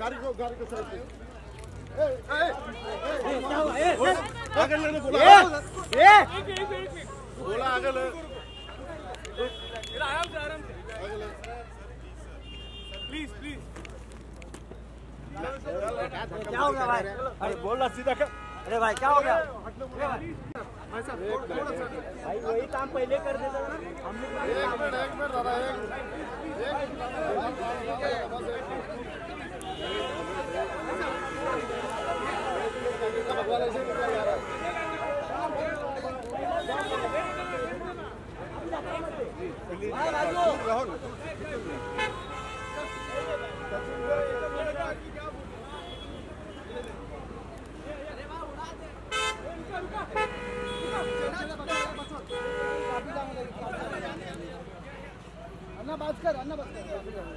गाड़ी को गाड़ी को साइड आगे लेने बोला बोला आगे ले आगे ले क्या हो गया भाई अरे बोलना सीधा कर अरे भाई क्या हो गया भाई वही काम पहले कर देता ना हम लोग एक। मिनट एक मिनट दादा एक। भगवान अन्ना बात कर अन्ना बात कर